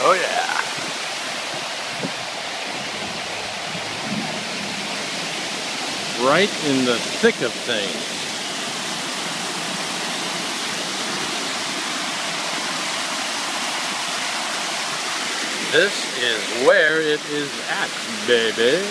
Oh yeah. Right in the thick of things. This is where it is at, baby.